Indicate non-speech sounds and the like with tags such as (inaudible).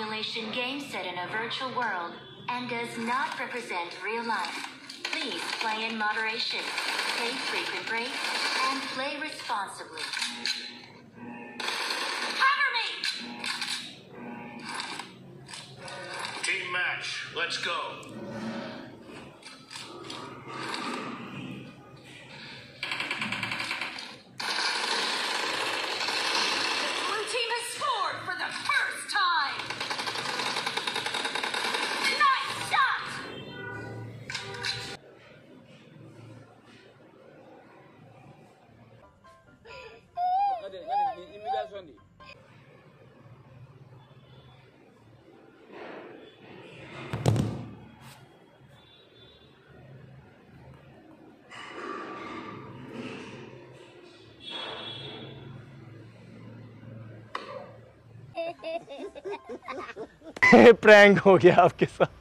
simulation game set in a virtual world and does not represent real life. Please play in moderation, take frequent breaks, and play responsibly. Cover me! Team match, let's go. (laughs) Prank हो गया आपके साथ।